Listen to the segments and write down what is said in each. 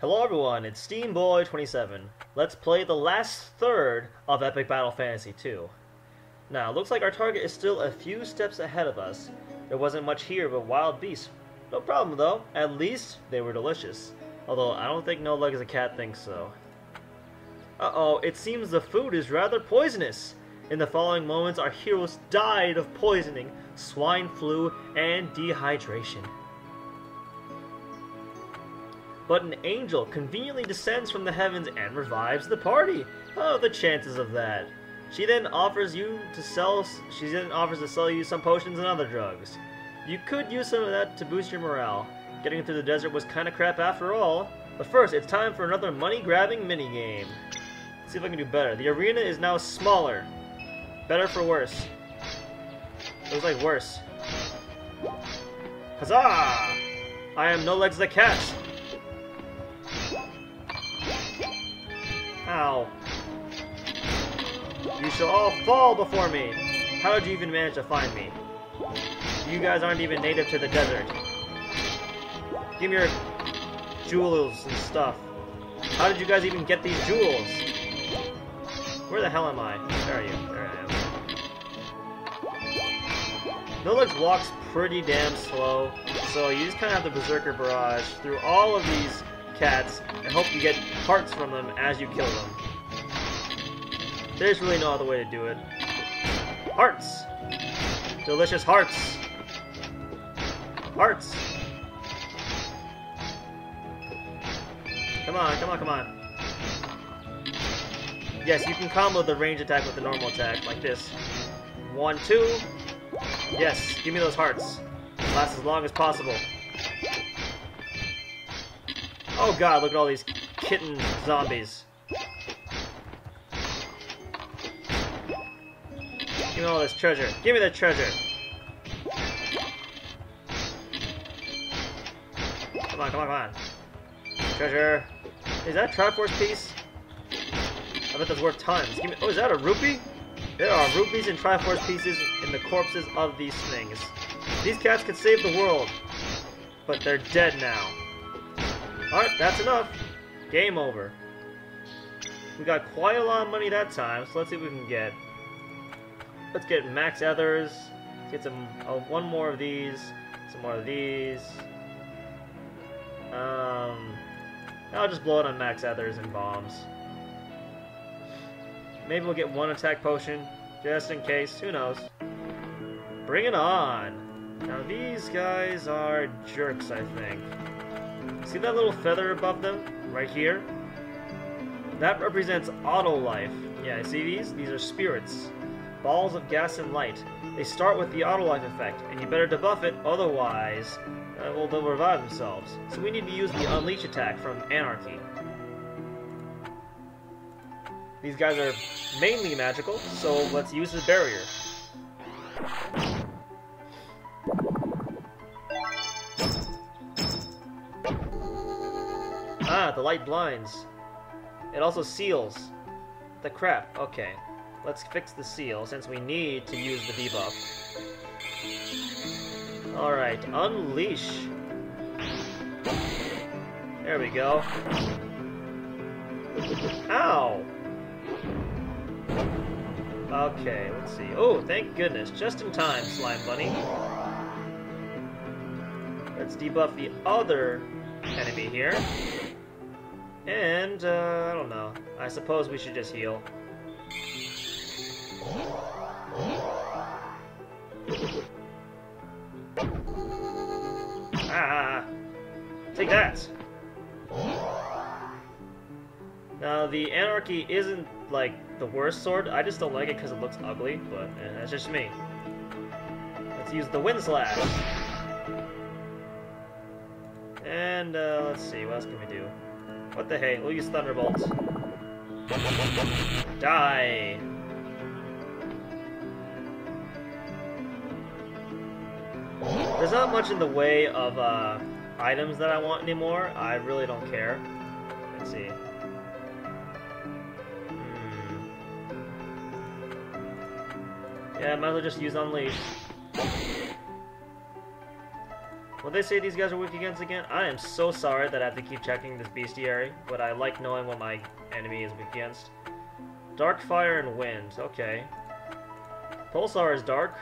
Hello everyone, it's Steamboy27. Let's play the last third of Epic Battle Fantasy 2. Now, looks like our target is still a few steps ahead of us. There wasn't much here but wild beasts. No problem though, at least they were delicious. Although I don't think No Leg as a cat thinks so. Uh-oh, it seems the food is rather poisonous. In the following moments, our heroes died of poisoning, swine flu, and dehydration. But an angel conveniently descends from the heavens and revives the party. Oh, the chances of that. She then offers you to sell. She then offers to sell you some potions and other drugs. You could use some of that to boost your morale. Getting through the desert was kind of crap after all. But first, it's time for another money-grabbing minigame. Let's see if I can do better. The arena is now smaller. Better for worse. It was like worse. Huzzah! I am No Legs the Cat. Ow. You shall all fall before me! How did you even manage to find me? You guys aren't even native to the desert. Give me your jewels and stuff. How did you guys even get these jewels? Where the hell am I? There are you. There I am. No Legs walks pretty damn slow, so you just kind of have the Berserker Barrage through all of these cats and hope you get hearts from them as you kill them. There's really no other way to do it. Hearts! Delicious hearts! Hearts! Come on, come on, come on. Yes, you can combo the range attack with the normal attack, like this. One, two. Yes, give me those hearts. Last as long as possible. Oh god, look at all these kitten zombies. Give me all this treasure. Give me the treasure. Come on, come on, come on. Treasure. Is that a Triforce piece? I bet that's worth tons. Me. Oh, is that a rupee? There are rupees and Triforce pieces in the corpses of these things. These cats could save the world, but they're dead now. Alright, that's enough. Game over. We got quite a lot of money that time, so let's see what we can get. Let's get max ethers. Let's get some uh, one more of these, some more of these. Um, I'll just blow it on max ethers and bombs. Maybe we'll get one attack potion, just in case. Who knows? Bring it on! Now these guys are jerks, I think. See that little feather above them? Right here? That represents auto life. Yeah, see these? These are spirits. Balls of gas and light. They start with the auto life effect, and you better debuff it, otherwise, uh, well, they'll revive themselves. So we need to use the Unleash attack from Anarchy. These guys are mainly magical, so let's use the barrier. Ah, the light blinds. It also seals. The crap. Okay. Let's fix the seal, since we need to use the debuff. Alright, unleash. There we go. Ow! Okay, let's see. Oh, thank goodness. Just in time, Slime Bunny. Let's debuff the other enemy here. And, uh, I don't know. I suppose we should just heal. Ah! Take that! Now, the Anarchy isn't, like, the worst sword. I just don't like it because it looks ugly, but eh, that's just me. Let's use the Wind Slash. And, uh, let's see, what else can we do? What the hey, we'll use Thunderbolt. Die! There's not much in the way of uh, items that I want anymore. I really don't care. Let's see. Hmm. Yeah, I might as well just use Unleash. Will they say these guys are weak against again? I am so sorry that I have to keep checking this bestiary, but I like knowing what my enemy is weak against. Dark fire and wind. Okay. Pulsar is dark.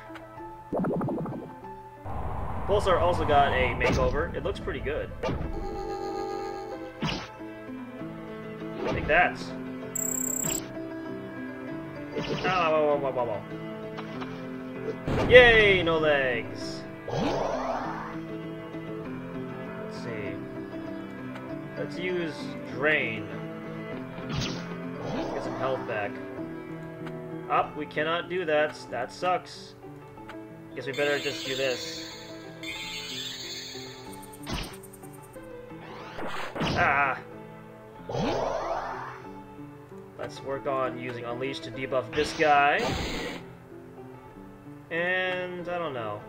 Pulsar also got a makeover. It looks pretty good. Take that. Ah, whoa, whoa, whoa, whoa. Yay, no legs. Let's use drain. Get some health back. Up, we cannot do that. That sucks. Guess we better just do this. Ah! Let's work on using Unleash to debuff this guy. And I don't know.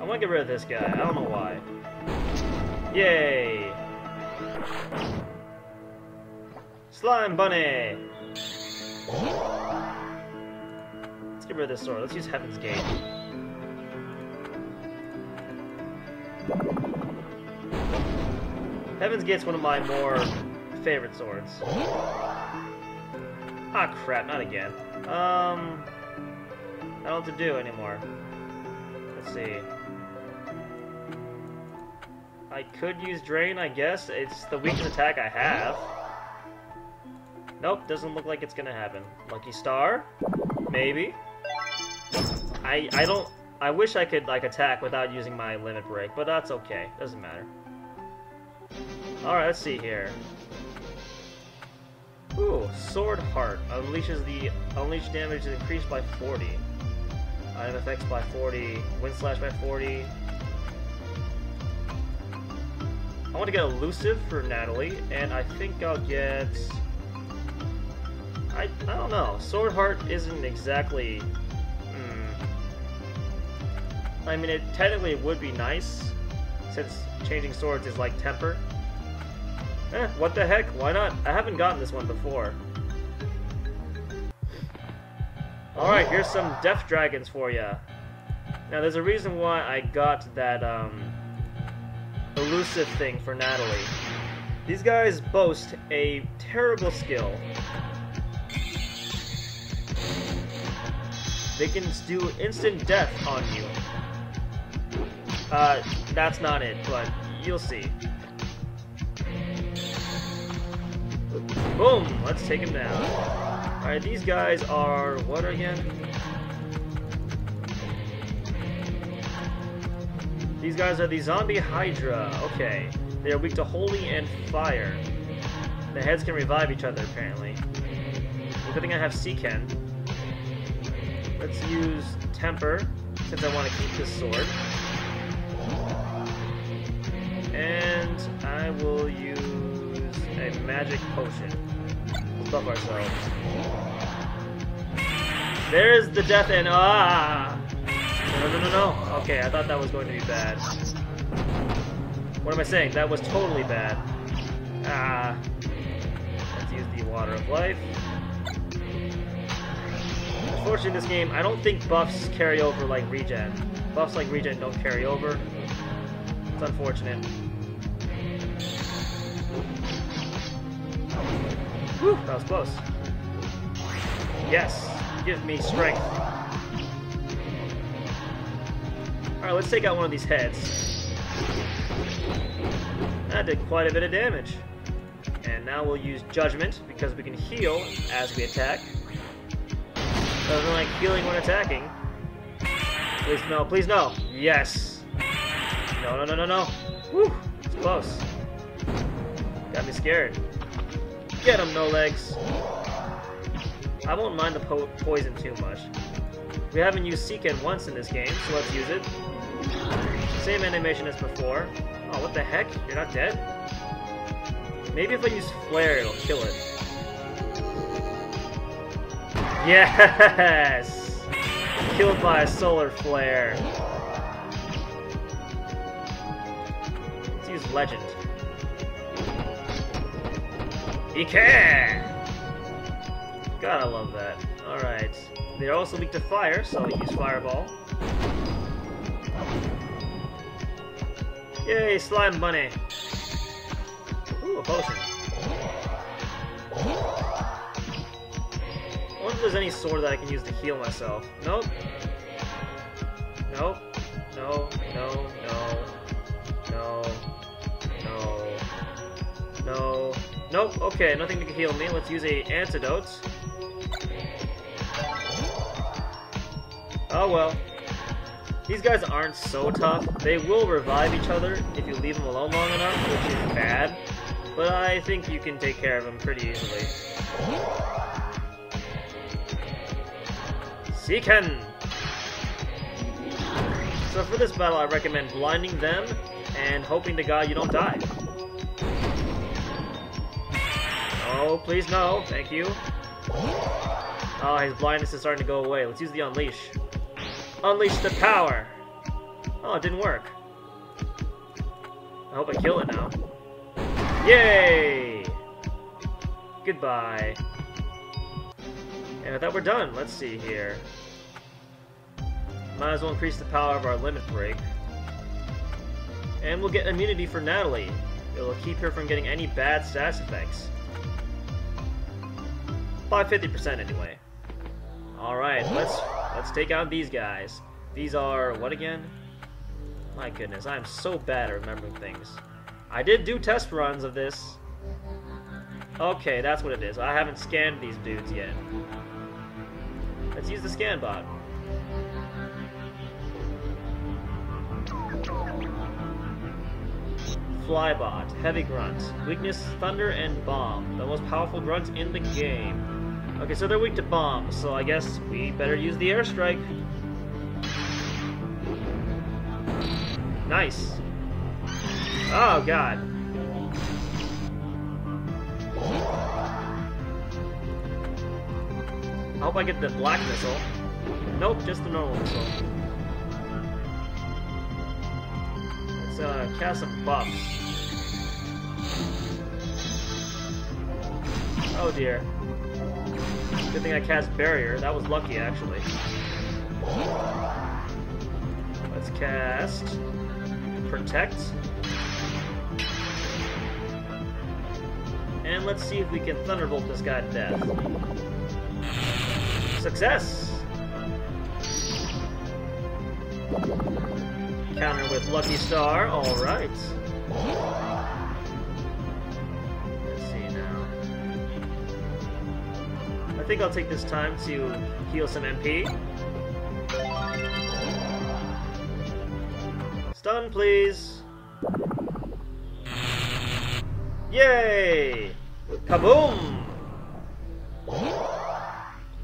I want to get rid of this guy. I don't know why. Yay! Slime Bunny! Let's get rid of this sword. Let's use Heaven's Gate. Heaven's Gate's one of my more favorite swords. Ah, crap, not again. Um, I don't know what to do anymore. Let's see. I could use Drain, I guess. It's the weakest attack I have. Nope, doesn't look like it's gonna happen. Lucky Star? Maybe. I I don't... I wish I could, like, attack without using my Limit Break, but that's okay. Doesn't matter. Alright, let's see here. Ooh, Sword Heart. Unleashes the... Unleash damage is increased by 40. Item effects by 40. Wind Slash by 40. Want to get Elusive for Natalie, and I think I'll get... I, I don't know. Sword Heart isn't exactly... Hmm. I mean, it technically would be nice, since changing swords is like temper. Eh, what the heck? Why not? I haven't gotten this one before. Alright, here's some Death Dragons for you. Now, there's a reason why I got that, um, elusive thing for Natalie. These guys boast a terrible skill. They can do instant death on you. Uh, that's not it, but you'll see. Boom! Let's take him down. Alright, these guys are... what again? These guys are the Zombie Hydra. Okay. They are weak to holy and fire. The heads can revive each other, apparently. Good thing I have Seeken. Let's use Temper, since I want to keep this sword. And I will use a magic potion. Let's buff ourselves. There's the death end. Ah! No, no, no, no. Okay, I thought that was going to be bad. What am I saying? That was totally bad. Ah. Let's use the Water of Life. Unfortunately, in this game, I don't think buffs carry over like regen. Buffs like regen don't carry over. It's unfortunate. Whew, that was close. Yes, give me strength. Alright, let's take out one of these heads. That did quite a bit of damage. And now we'll use Judgment, because we can heal as we attack. Doesn't like healing when attacking. Please no, please no. Yes. No, no, no, no, no. Whew, it's close. Got me scared. Get him, no legs. I won't mind the po poison too much. We haven't used Seeken once in this game, so let's use it. Same animation as before. Oh, what the heck? You're not dead? Maybe if I use Flare, it'll kill it. Yes! Killed by a solar flare. Let's use Legend. Ike! God, I love that. Alright. They're also weak to fire, so I'll use Fireball. Yay, slime bunny. Ooh, a potion. I wonder if there's any sword that I can use to heal myself. Nope. Nope. No, no, no. No. No. No. Nope, okay, nothing to heal me. Let's use a antidote. Oh well. These guys aren't so tough. They will revive each other if you leave them alone long enough, which is bad. But I think you can take care of them pretty easily. Seeken! So for this battle, I recommend blinding them and hoping to God you don't die. Oh, please no. Thank you. Oh, his blindness is starting to go away. Let's use the Unleash. Unleash the power! Oh, it didn't work. I hope I kill it now. Yay! Goodbye. And I thought we're done. Let's see here. Might as well increase the power of our limit break. And we'll get immunity for Natalie. It'll keep her from getting any bad stats effects. By 50% anyway. Alright, let's let's take out these guys. These are what again? My goodness, I am so bad at remembering things. I did do test runs of this. Okay, that's what it is. I haven't scanned these dudes yet. Let's use the scan bot. Flybot, Heavy Grunt, Weakness, Thunder, and Bomb. The most powerful grunts in the game. Okay, so they're weak to bombs, so I guess we better use the airstrike. Nice. Oh, God. I hope I get the black missile. Nope, just the normal missile. Let's uh, cast some buffs. Oh dear. Good thing I cast Barrier. That was lucky, actually. Let's cast... Protect. And let's see if we can Thunderbolt this guy to death. Success! Counter with Lucky Star, alright. Think I'll take this time to heal some MP. Stun, please. Yay! Kaboom!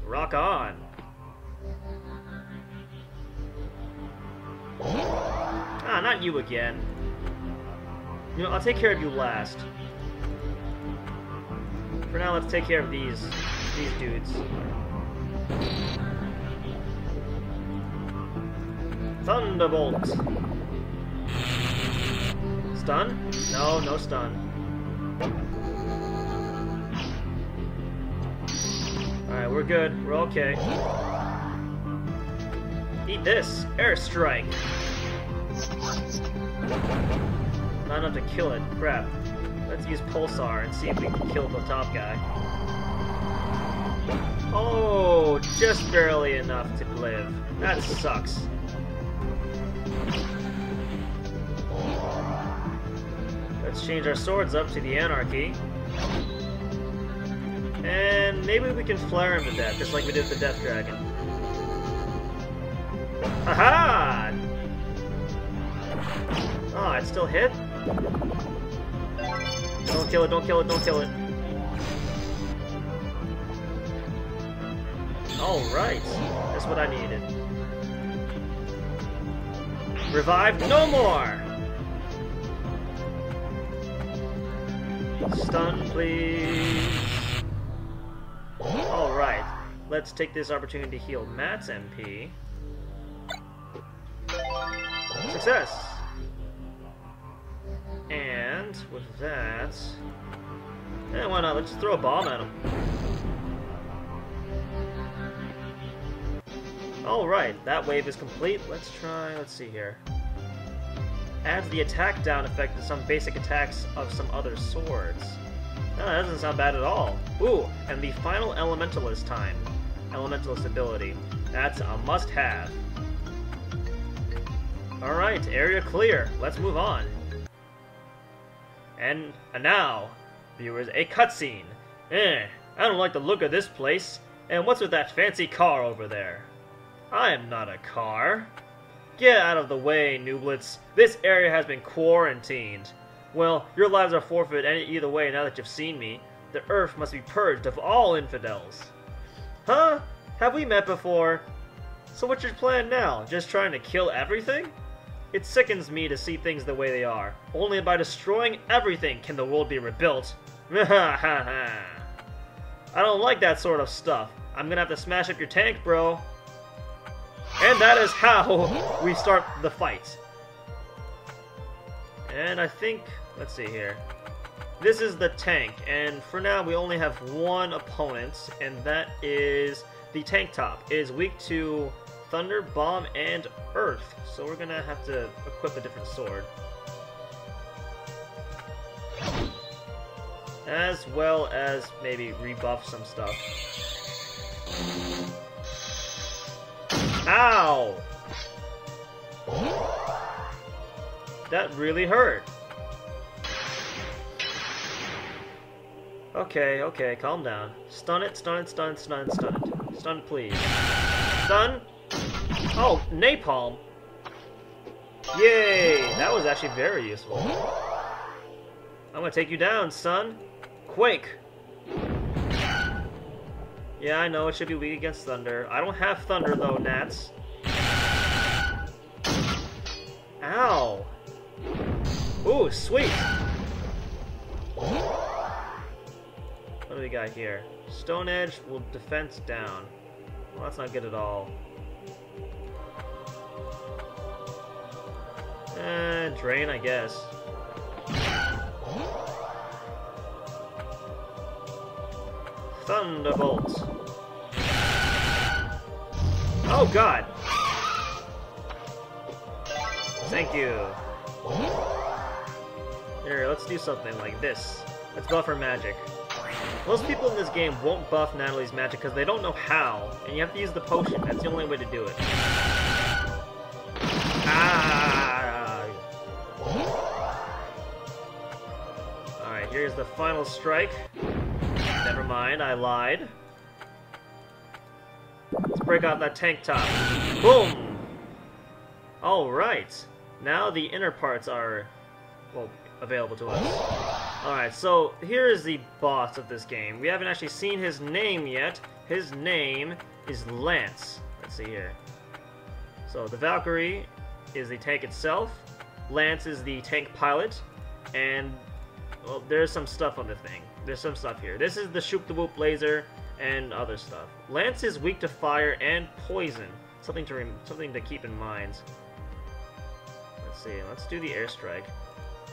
Rock on. Ah, not you again. You know, I'll take care of you last. For now, let's take care of these these dudes. Thunderbolt. Stun? No, no stun. Alright, we're good. We're okay. Eat this! Airstrike! Not enough to kill it. Crap. Let's use Pulsar and see if we can kill the top guy. Oh, just barely enough to live. That sucks. Let's change our swords up to the Anarchy. And maybe we can flare him to death, just like we did the Death Dragon. Aha! Oh, it still hit? Don't kill it, don't kill it, don't kill it. Alright. That's what I needed. Revived no more! Stun, please. Alright. Let's take this opportunity to heal Matt's MP. Success! And with that... Eh, why not? Let's just throw a bomb at him. Alright, that wave is complete. Let's try, let's see here. adds the attack down effect to some basic attacks of some other swords. No, that doesn't sound bad at all. Ooh, and the final Elementalist time. Elementalist ability. That's a must-have. Alright, area clear. Let's move on. And, and now, viewers, a cutscene. Eh, I don't like the look of this place. And what's with that fancy car over there? I am not a car. Get out of the way, Nooblets. This area has been quarantined. Well, your lives are forfeit any either way now that you've seen me. The earth must be purged of all infidels. Huh? Have we met before? So what's your plan now? Just trying to kill everything? It sickens me to see things the way they are. Only by destroying everything can the world be rebuilt. I don't like that sort of stuff. I'm gonna have to smash up your tank, bro. And that is how we start the fight. And I think, let's see here. This is the tank, and for now we only have one opponent, and that is the tank top. It is weak to thunder, bomb, and earth, so we're gonna have to equip a different sword. As well as maybe rebuff some stuff. Ow! That really hurt. Okay, okay, calm down. Stun it, stun it, stun it, stun it, stun it. Stun, please. Stun! Oh, napalm! Yay! That was actually very useful. I'm gonna take you down, son. Quake! Yeah, I know it should be weak against thunder. I don't have thunder though, Nats. Ow! Ooh, sweet! What do we got here? Stone Edge will defense down. Well, that's not good at all. Eh, drain, I guess. Thunderbolt. Oh god! Thank you. Here, let's do something like this. Let's buff her magic. Most people in this game won't buff Natalie's magic because they don't know how, and you have to use the potion. That's the only way to do it. Ah! Alright, here's the final strike. Never mind, I lied. Let's break out that tank top. Boom! Alright. Now the inner parts are, well, available to us. Alright, so here is the boss of this game. We haven't actually seen his name yet. His name is Lance. Let's see here. So the Valkyrie is the tank itself. Lance is the tank pilot. And, well, there's some stuff on the thing. There's some stuff here. This is the Shoop the Whoop laser and other stuff. Lance is weak to fire and poison. Something to something to keep in mind. Let's see. Let's do the airstrike.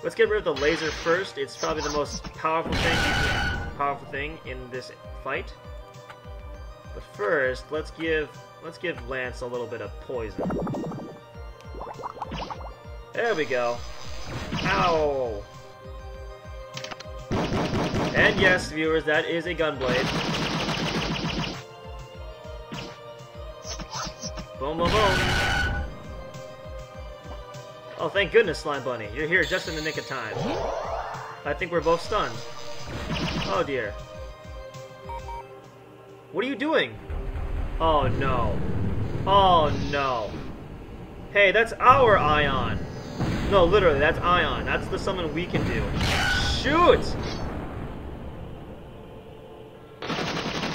Let's get rid of the laser first. It's probably the most powerful thing, powerful thing in this fight. But first, let's give let's give Lance a little bit of poison. There we go. Ow! And yes, viewers, that is a gunblade. Boom, boom, boom. Oh, thank goodness, Slime Bunny. You're here just in the nick of time. I think we're both stunned. Oh, dear. What are you doing? Oh, no. Oh, no. Hey, that's our Ion. No, literally, that's Ion. That's the summon we can do. Shoot!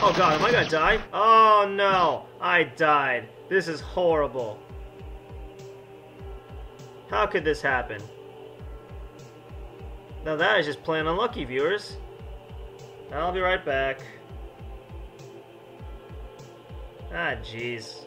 Oh god, am I gonna die? Oh no, I died. This is horrible. How could this happen? Now that is just plain unlucky, viewers. I'll be right back. Ah, jeez.